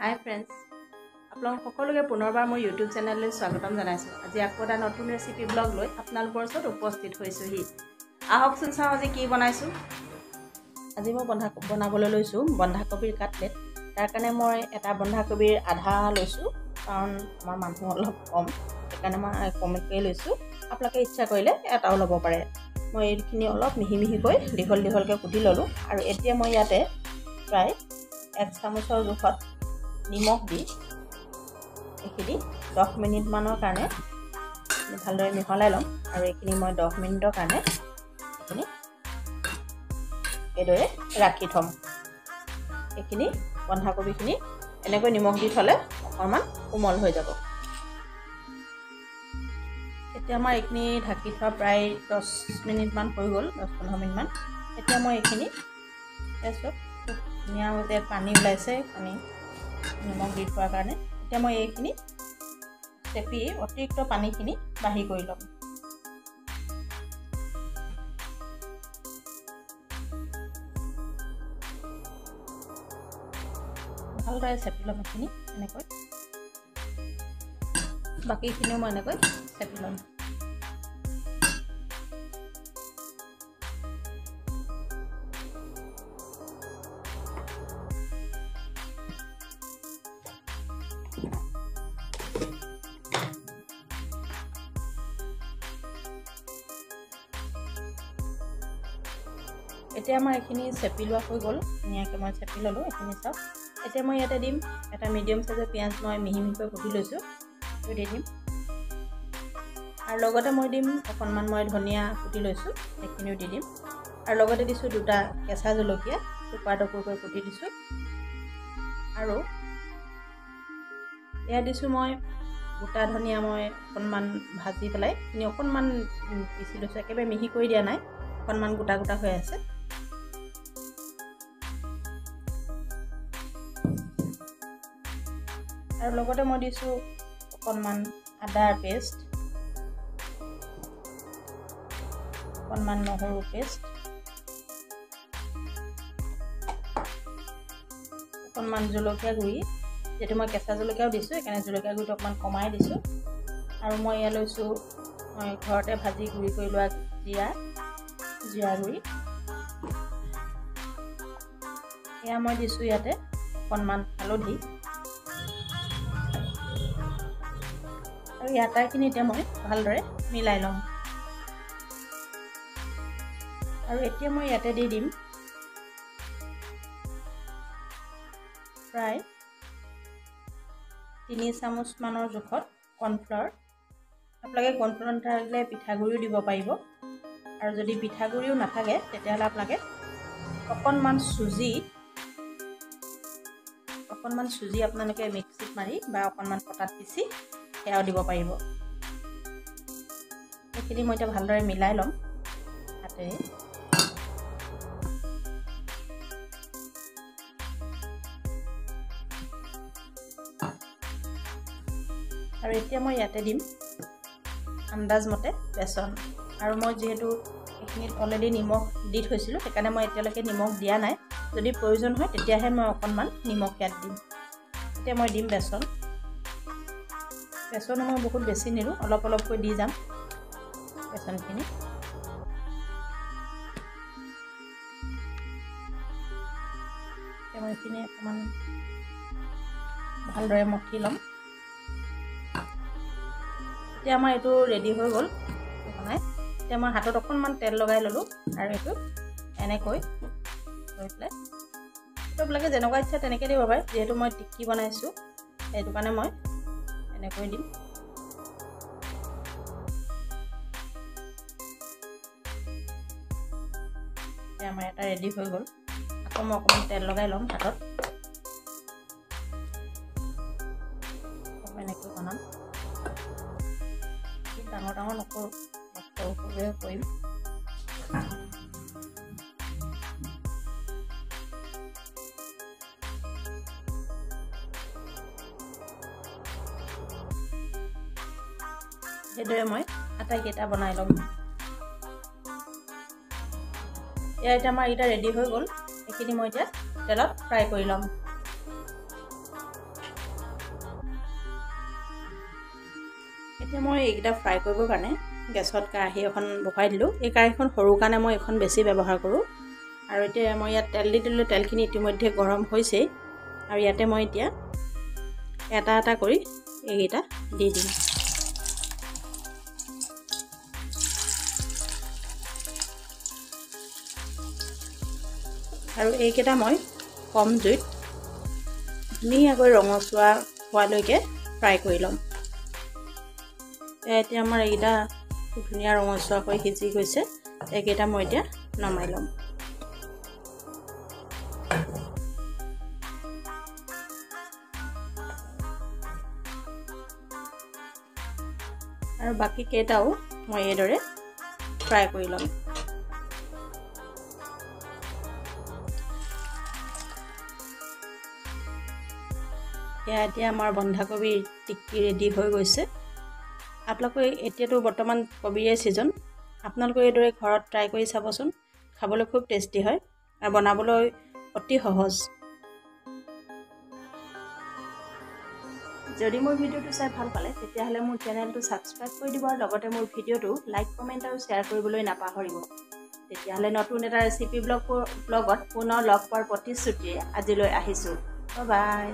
হাই friends আপোনালোক সকলোকে পুনৰবাৰ মোৰ ইউটিউব চেনেললৈ স্বাগতম জনাইছোঁ। আজি আকৌ এটা নতুন ৰেচিপি ব্লগ লৈ আপোনালোকৰ ওচৰত উপস্থিত হৈছোঁহি। আহকচোন চাওঁ আজি কি বনাইছোঁ। আজি মই বন্ধা বনাবলৈ লৈছোঁ বন্ধাকবিৰ কাটলেট। তাৰ কাৰণে মই এটা বন্ধাকবিৰ আধা লৈছোঁ কাৰণ আমাৰ মানুহ অলপ কম। সেইকাৰণে মই কমকৈ লৈছোঁ। আপোনালোকে ইচ্ছা কৰিলে এটাও ল'ব পাৰে। মই এইখিনি অলপ মিহি মিহিকৈ দীঘল দীঘলকৈ কুটি ল'লোঁ। আৰু এতিয়া মই ইয়াতে প্ৰায় এক চামুচৰ জোখত নিমখ দি এইখিনি দহ মিনিটমানৰ কাৰণে ভালদৰে মিহলাই ল'ম আৰু এইখিনি মই দহ মিনিটৰ কাৰণে এইখিনি এইদৰে ৰাখি থ'ম। এইখিনি বন্ধাকবিখিনি এনেকৈ নিমখ দি থ'লে অকণমান কোমল হৈ যাব। এতিয়া আমাৰ এইখিনি ঢাকি থোৱা প্ৰায় দহ মিনিটমান হৈ গ'ল দহ পোন্ধৰ মিনিটমান এতিয়া মই এইখিনি চব ধুনীয়াকৈ পানী ওলাইছে পানী নিমখ দি থোৱাৰ কাৰণে এতিয়া মই এইখিনি চেপি অতিৰিক্ত পানীখিনি বাঢ়ি কৰি ল'ম। ভালদৰে চেপি ল'ম এইখিনি এনেকৈ। বাকীখিনিও মই এনেকৈ চেপি ল'ম। এতিয়া আমাৰ এইখিনি চেপি লোৱা হৈ গ'ল। ধুনীয়াকৈ মই চেপি ল'লোঁ এইখিনি চাওক। এতিয়া মই ইয়াতে দিম এটা মিডিয়াম চাইজৰ পিঁয়াজ মই মিহি মিহিকৈ কুটি লৈছোঁ সেইটো দি দিম। আৰু লগতে মই দিম অকণমান মই ধনিয়া কুটি লৈছোঁ সেইখিনিও দি দিম। আৰু লগতে দিছোঁ দুটা কেঁচা জলকীয়া টুকুৰা টুকুৰকৈ কুটি দিছোঁ। আৰু ইয়াত দিছোঁ মই গোটা ধনিয়া মই অকণমান ভাজি পেলাই সেইখিনি অকণমান পিচি লৈছোঁ একেবাৰে মিহি কৰি দিয়া নাই অকণমান গোটা গোটা হৈ আছে। আৰু লগতে মই দিছোঁ অকণমান আদাৰ পেষ্ট অকণমান নহৰু পেষ্ট অকণমান জলকীয়া গুড়ি যিহেতু মই কেঁচা জলকীয়াও দিছোঁ সেইকাৰণে জলকীয়া গুড়িটো অকণমান কমাই দিছোঁ। আৰু মই এয়া লৈছোঁ মই ঘৰতে ভাজি গুড়ি কৰি লোৱা জিৰা জিৰা গুড়ি। এয়া মই দিছোঁ ইয়াতে অকণমান হালধি। আৰু এই আটাইখিনিতে মই ভালদৰে মিলাই ল'ম। আৰু এতিয়া মই ইয়াতে দি দিম। প্ৰায় তিনি চামুচমানৰ জোখত কৰ্ণফ্লাৱাৰ। আপোনালোকে কৰ্ণফ্লাৱাৰ নাথাকিলে পিঠাগুড়িও দিব পাৰিব। আৰু যদি পিঠাগুড়িও নাথাকে তেতিয়াহ'লে আপোনালোকে অকণমান চুজি অকণমান চুজি আপোনালোকে মিক্সিত মাৰি বা অকণমান পটাত পিচি সেয়াও দিব পাৰিব। সেইখিনি মই এতিয়া ভালদৰে মিলাই ল'ম। হাতেৰে আৰু এতিয়া মই ইয়াতে দিম আন্দাজমতে বেচন। আৰু মই যিহেতু এইখিনিত অলৰেডি নিমখ দি থৈছিলোঁ সেইকাৰণে মই এতিয়ালৈকে নিমখ দিয়া নাই। যদি প্ৰয়োজন হয় তেতিয়াহে মই অকণমান নিমখ ইয়াত দিম। এতিয়া মই দিম বেচন। বেচনো মই বহুত বেছি নিদিওঁ অলপ অলপকৈ দি যাম বেচনখিনি। মই এইখিনি অকণমান ভালদৰে মঠি ল'ম। এতিয়া আমাৰ এইটো ৰেডি হৈ গ'ল বনাই। এতিয়া মই হাতত অকণমান তেল লগাই ল'লোঁ আৰু এইটো এনেকৈ লৈ পেলাই। এইটো আপোনালোকে যেনেকুৱা ইচ্ছা তেনেকৈ দিব পাৰে যিহেতু মই টিক্কি বনাইছোঁ সেইটো কাৰণে মই এনেকৈ দিম। এতিয়া আমাৰ এটা ৰেডি হৈ গ'ল। আকৌ মই অকণমান তেল লগাই ল'ম হাতত। এনেকৈ বনাম। ডাঙৰ ডাঙৰ নকৰোঁ সৰু সৰুৱে কৰিম। সেইদৰে মই আটাইকেইটা বনাই ল'ম। এয়া এতিয়া আমাৰ এইকেইটা ৰেডি হৈ গ'ল। এইখিনি মই এতিয়া তেলত ফ্ৰাই কৰি ল'ম। এতিয়া মই এইকেইটা ফ্ৰাই কৰিবৰ কাৰণে গেছত কেৰাহী এখন বহাই দিলোঁ। এই কেৰাহীখন সৰু কাৰণে মই এইখন বেছি ব্যৱহাৰ কৰোঁ। আৰু এতিয়া মই ইয়াত তেল দি দিলোঁ। তেলখিনি ইতিমধ্যে গৰম হৈছেই। আৰু ইয়াতে মই এতিয়া এটা এটা কৰি এইকেইটা দি দিম। আৰু এইকেইটা মই কম জুইত ধুনীয়াকৈ ৰঙচুৱা হোৱালৈকে ফ্ৰাই কৰি ল'ম। এতিয়া আমাৰ এইকেইটা ধুনীয়া ৰঙচুৱাকৈ সিজি গৈছে। এইকেইটা মই এতিয়া নমাই ল'ম। আৰু বাকী কেইটাও মই এইদৰে ফ্ৰাই কৰি ল'ম। এয়া এতিয়া আমাৰ বন্ধাকবিৰ টিক্কি ৰেডি হৈ গৈছে। আপোনালোকে এতিয়াতো বৰ্তমান কবিৰে ছিজন আপোনালোকে এইদৰে ঘৰত ট্ৰাই কৰি চাবচোন। খাবলৈ খুব টেষ্টি হয় আৰু বনাবলৈ অতি সহজ। যদি মোৰ ভিডিঅ'টো চাই ভাল পালে তেতিয়াহ'লে মোৰ চেনেলটো ছাবস্ক্ৰাইব কৰি দিব আৰু লগতে মোৰ ভিডিঅ'টো লাইক কমেণ্ট আৰু শ্বেয়াৰ কৰিবলৈ নাপাহৰিব। তেতিয়াহ'লে নতুন এটা ৰেচিপি ব্লগ ব্লগত পুনৰ লগ পোৱাৰ প্ৰতিশ্ৰুতিৰে আজিলৈ আহিছোঁ। বাই